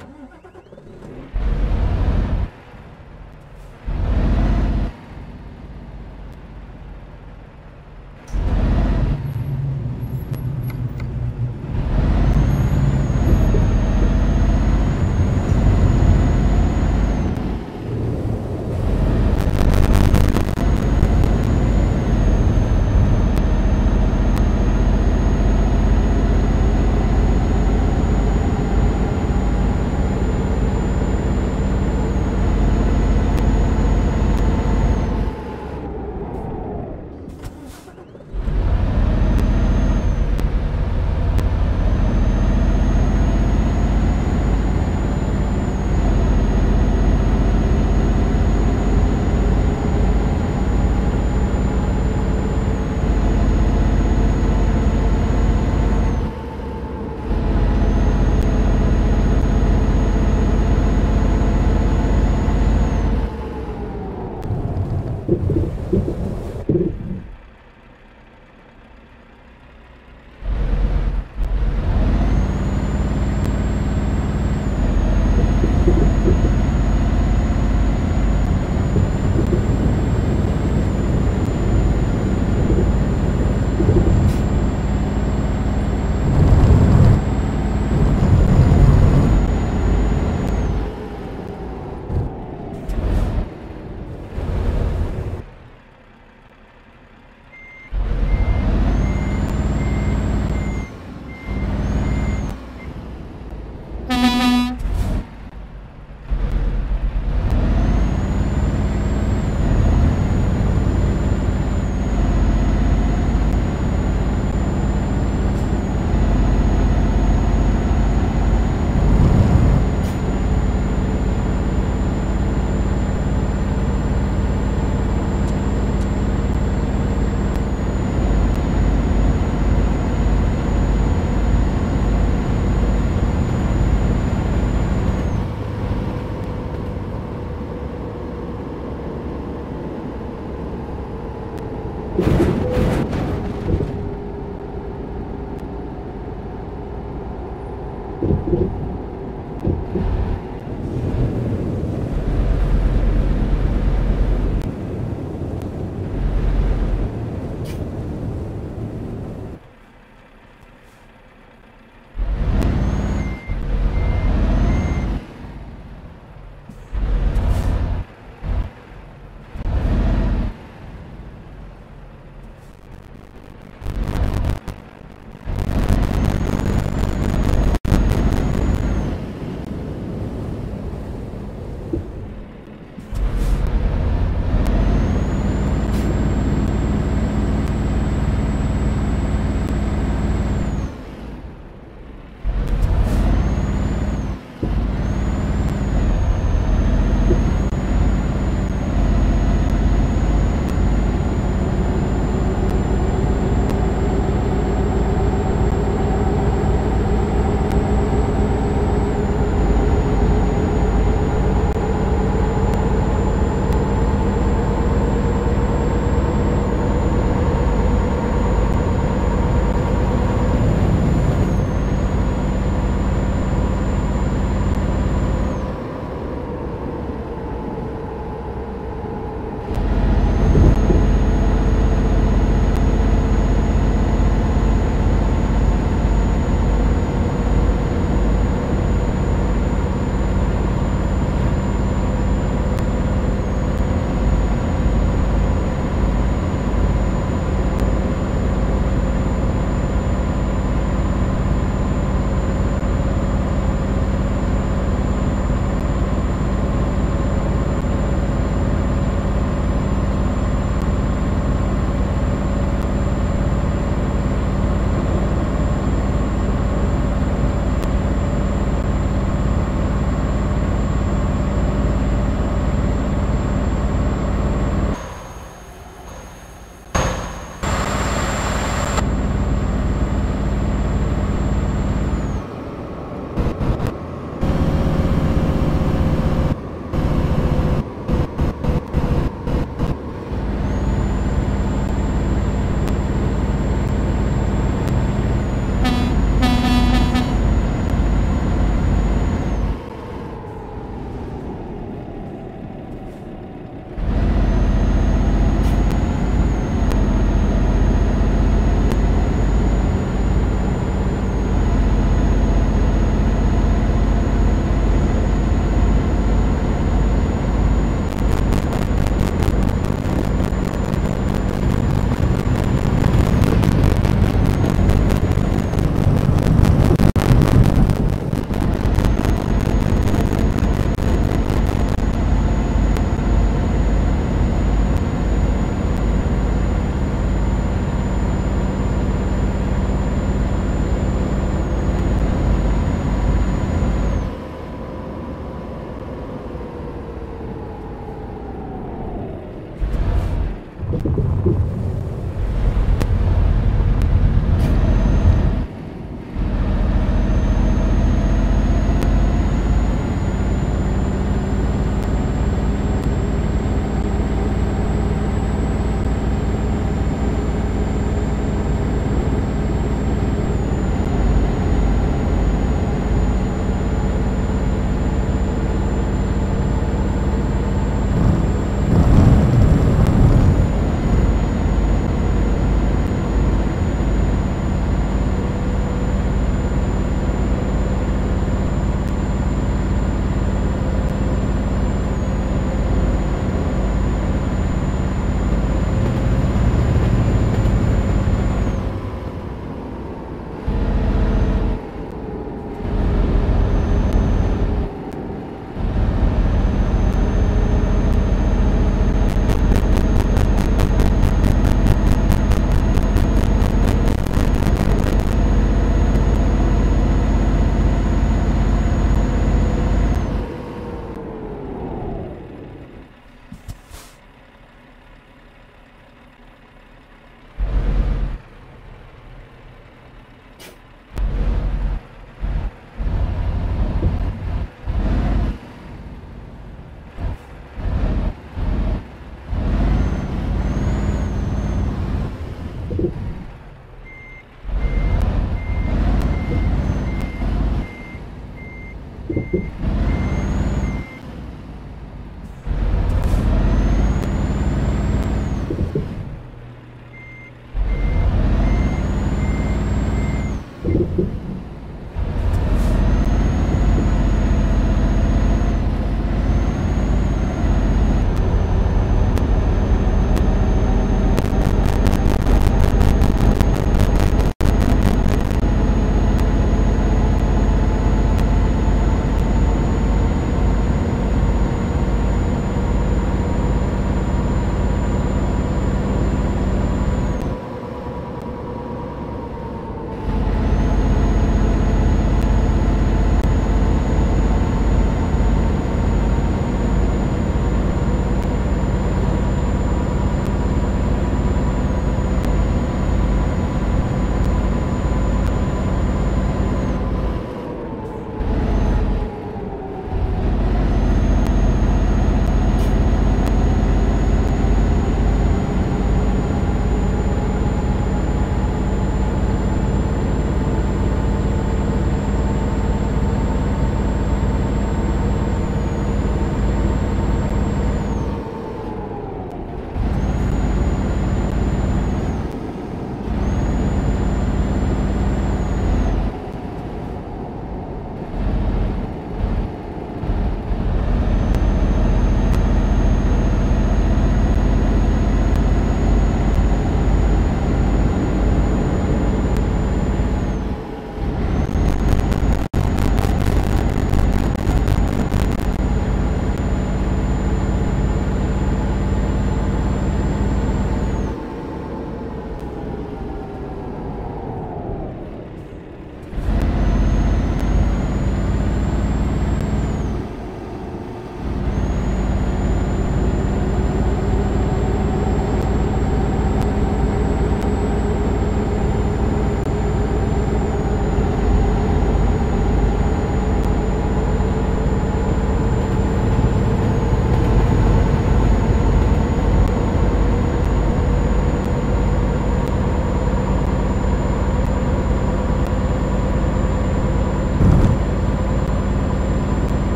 Ha ha ha.